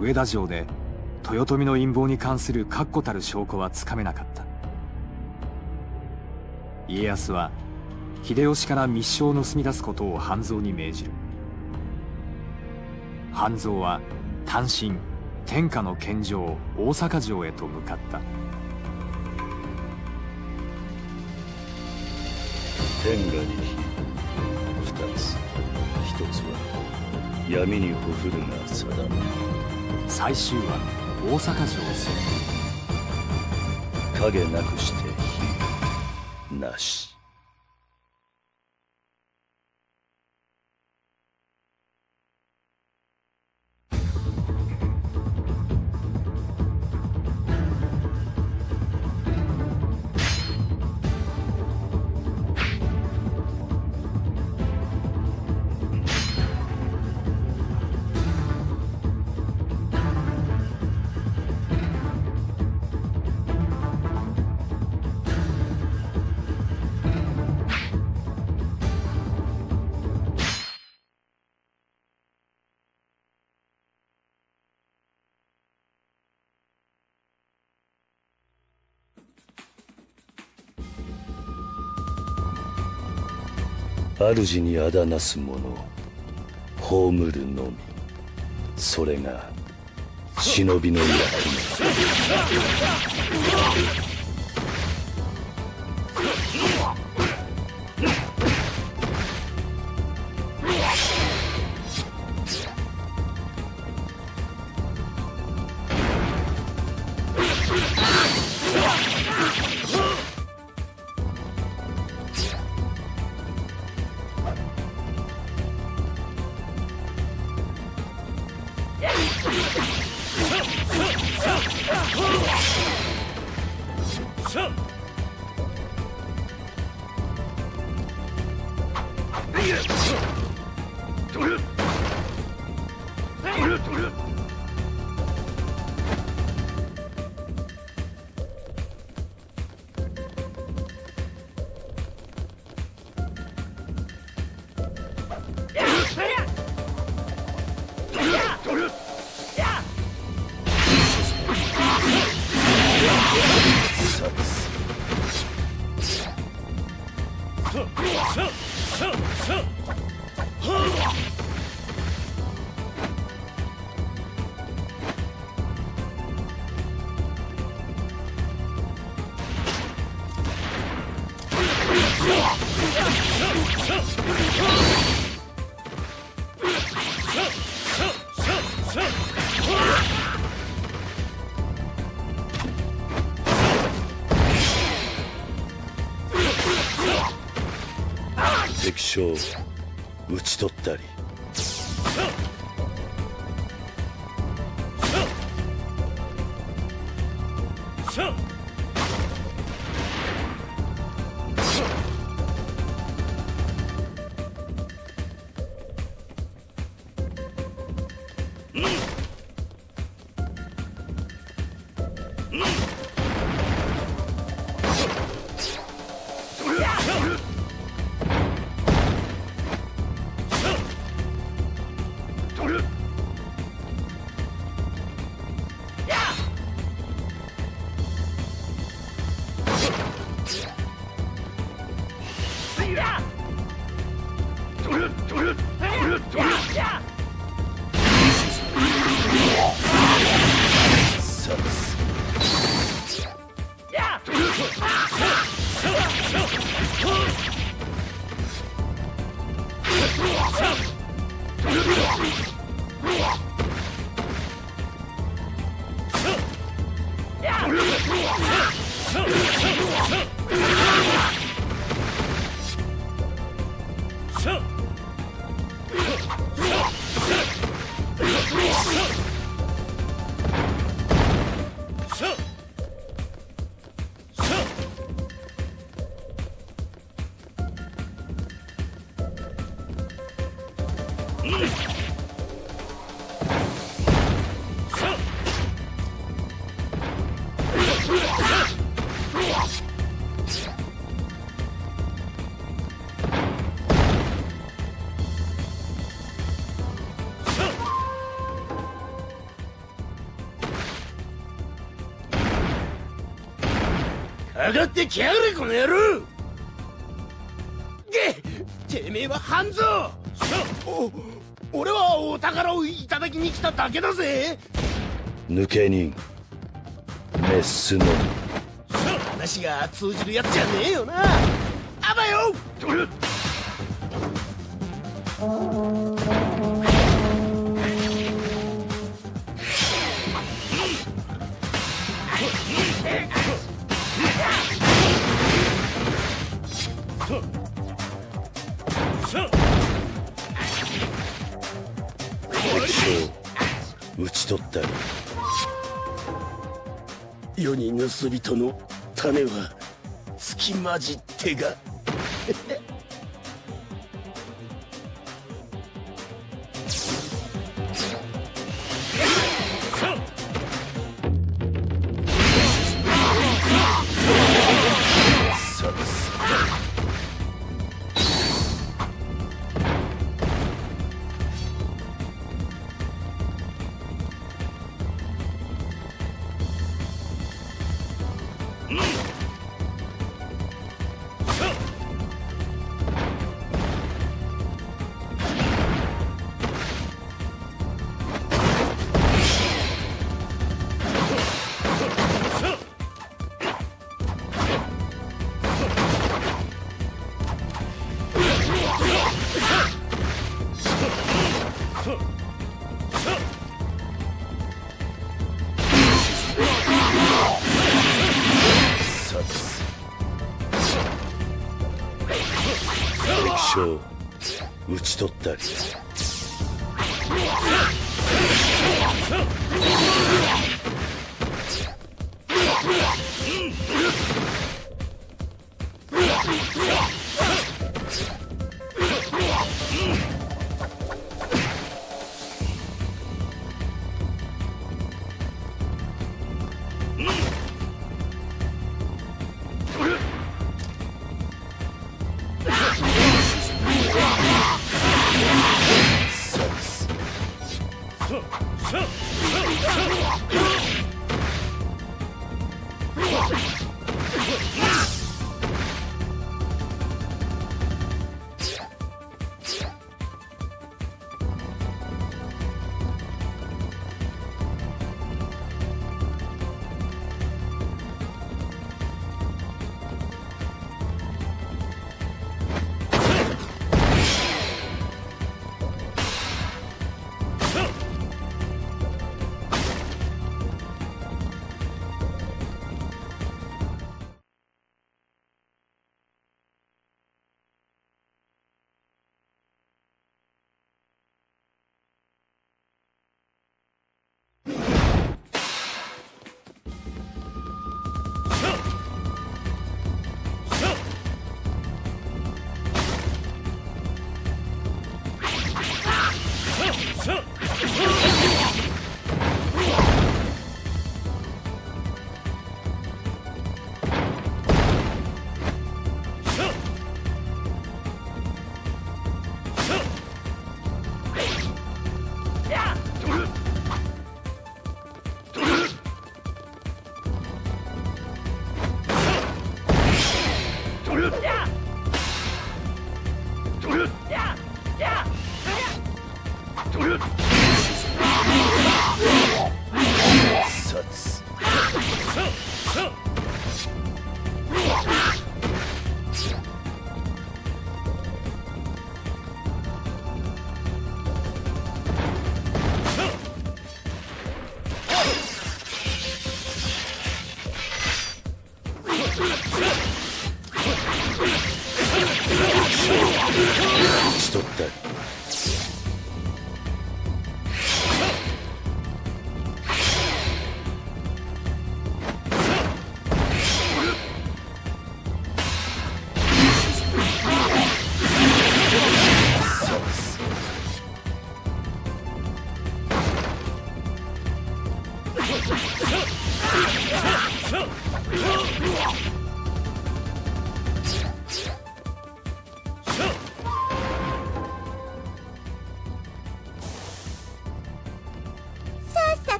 上田城で豊臣の陰謀に関する確固たる証拠はつかめなかった。家康は秀吉から密書を盗み出すことを半蔵に命じる。半蔵は単身天下の献上大阪城へと向かった。天下につは闇にほふるが定め。最終話。大阪城戦。影なくして火。なし。主にあだなす者葬るのみ。それが忍びの役目。敵ったり。ん。ってきやがれこの野郎。げてめえは半蔵。お俺はお宝をいただきに来ただけだぜ。抜け人メスの話が通じるやつじゃねえよな。あばよち取ったが世に盗人の種はつきまじってが。討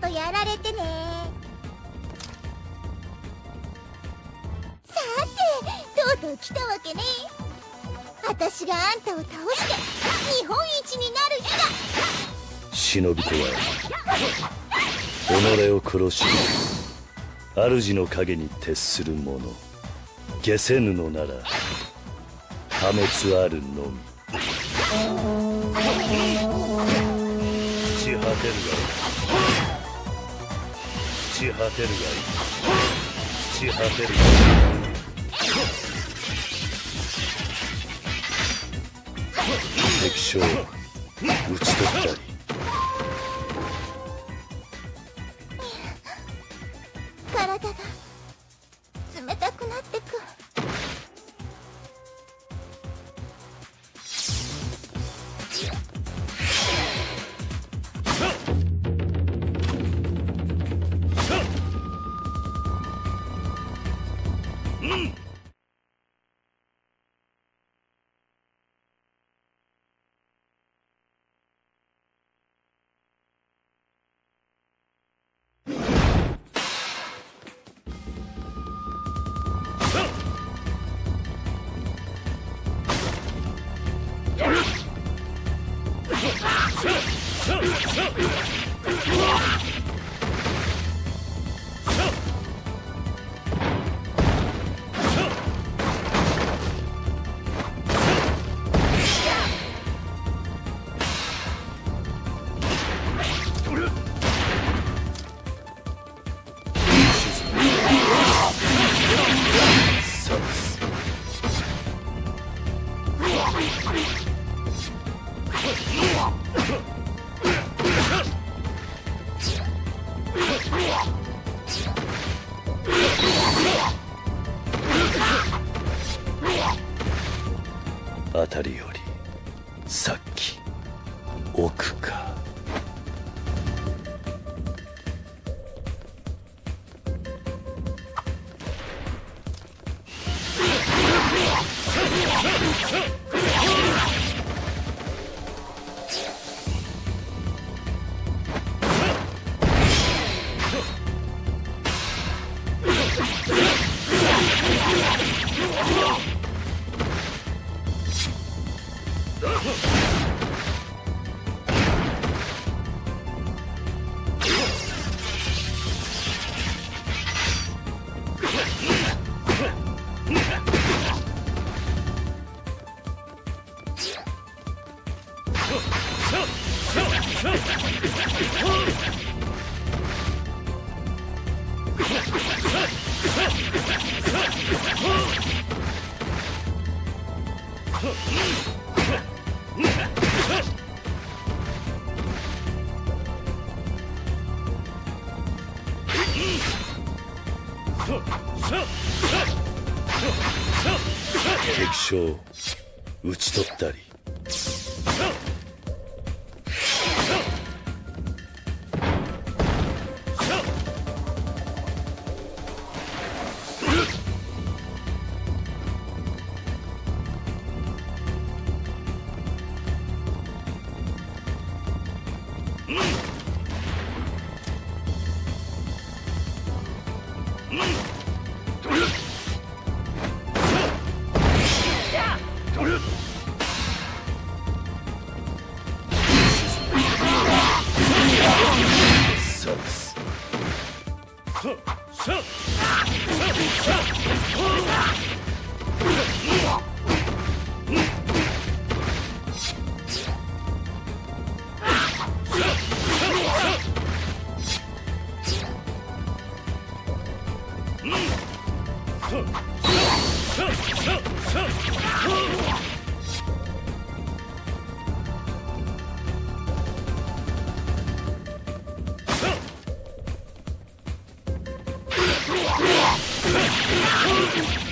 とやられてね。さてとうとう来たわけね。私があんたを倒して日本一になる日が。忍び子は己を殺し主の影に徹する者下せぬのなら破滅あるのみ。打ち果てるがち果てるがい。い朽ち果てるがい。い敵将討ち取ったり Oh, my God.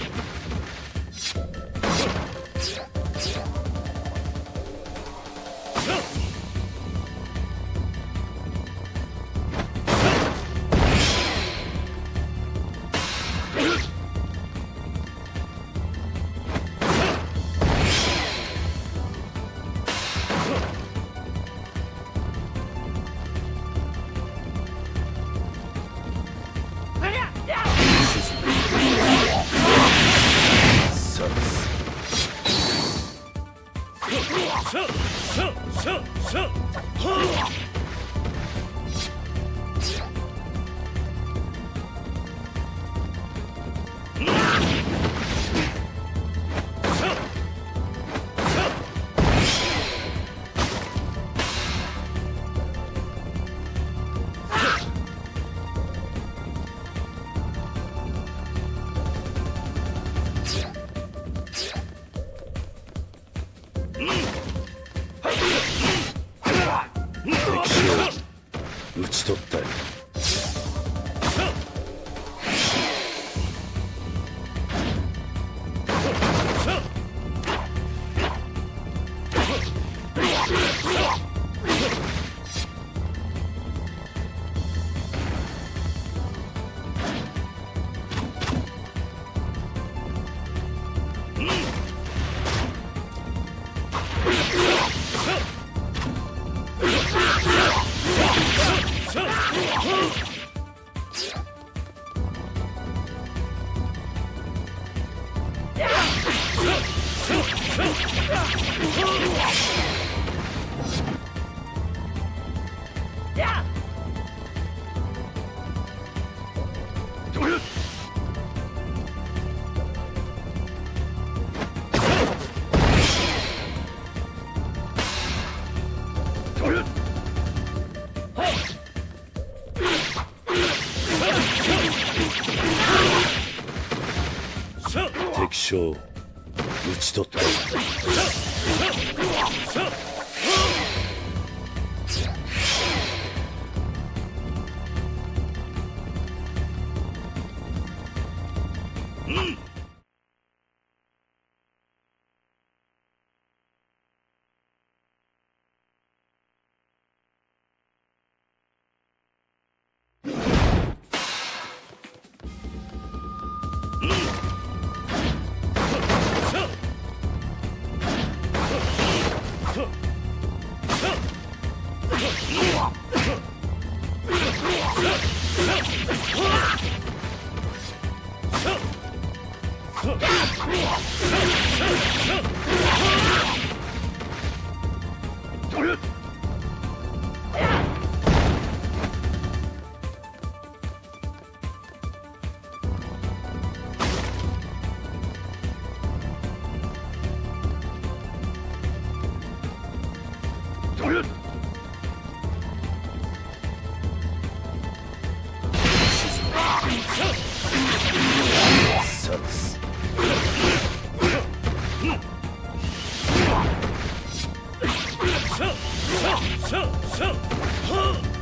上上上上啊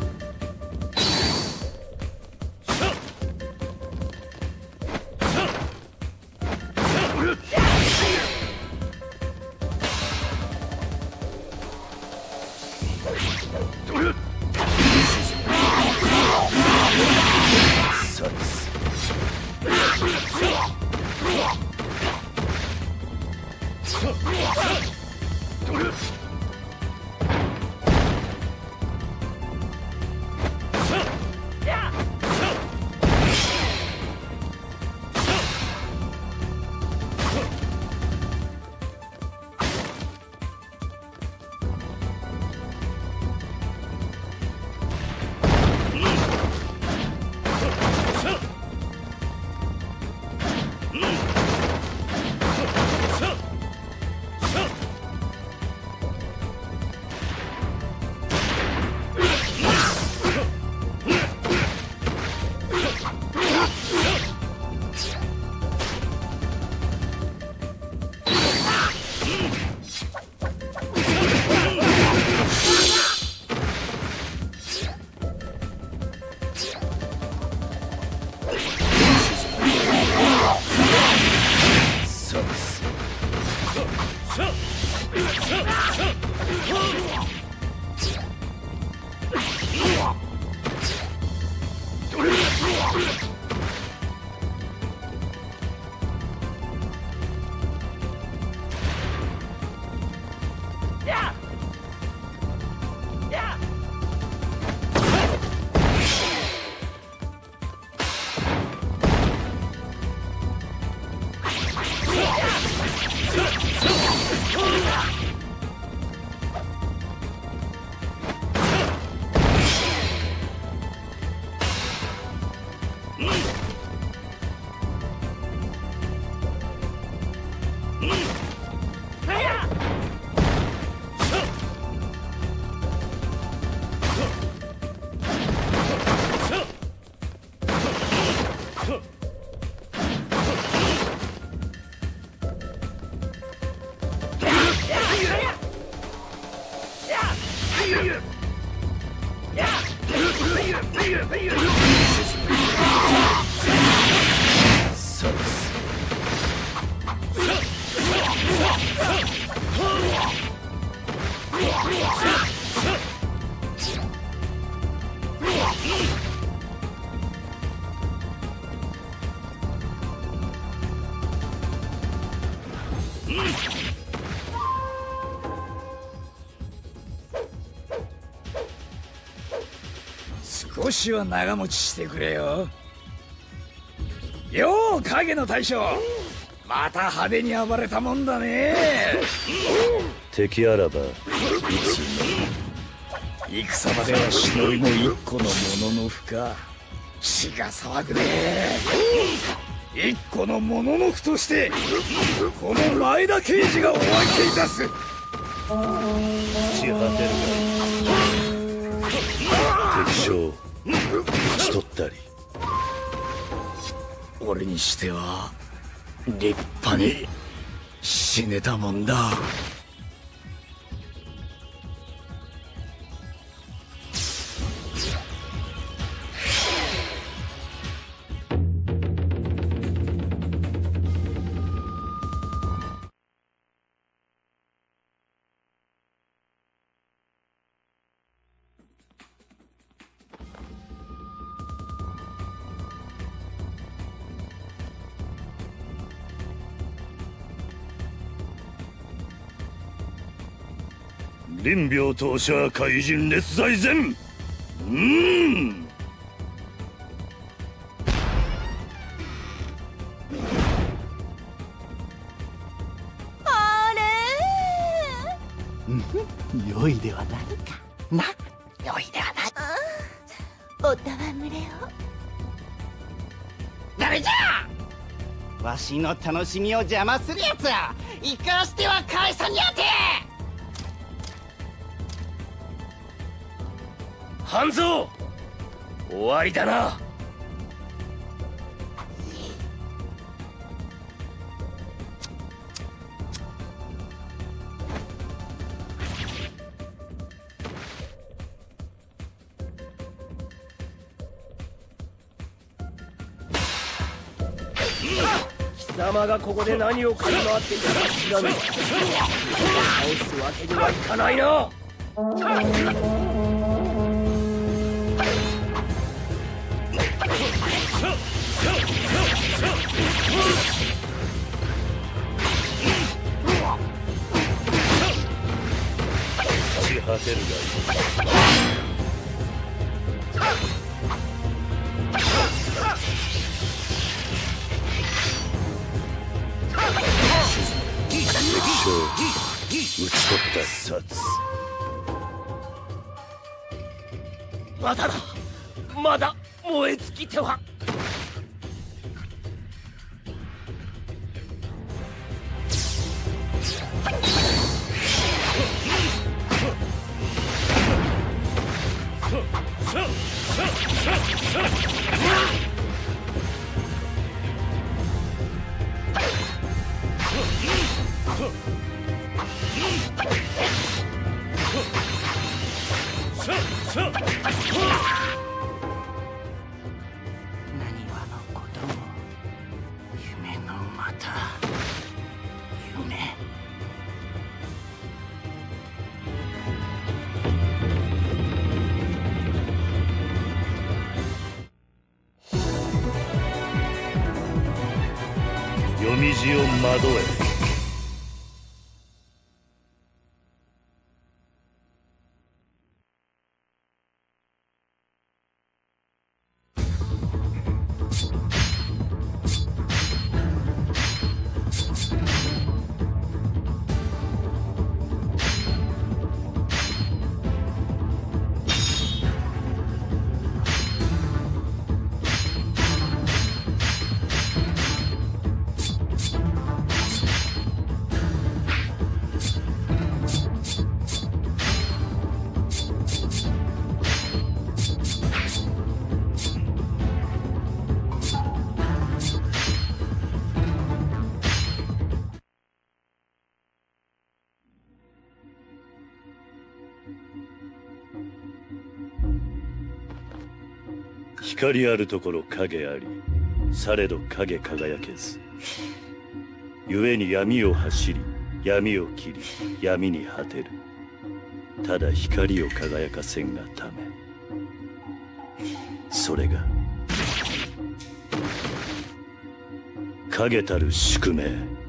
少しは長持ちしてくれよ。よう影の大将。また派手に暴れたもんだね。敵あらばいつ戦場では忍びも一個のものの負か血が騒ぐね。一個のものの負としてこのライダ刑事がお相手いたす。の朽ち果てるが敵将討ち取ったり。俺にしては立派に死ねたもんだ林病当社怪人前。うーん。あれ？良いではないか。な。良いではない。お戯れを。誰じゃ！わしの楽しみを邪魔するやつら生かしては返さにゃて半蔵終わりだな。貴様がここで何を狩り回っていたか知らぬ倒すわけにはいかないな。果てるがいい敵将討ち取った殺まだだ。まだ燃え尽きては。を惑え。光あるところ影ありされど影輝けず。故に闇を走り闇を切り闇に果てる。ただ光を輝かせんがため。それが影たる宿命。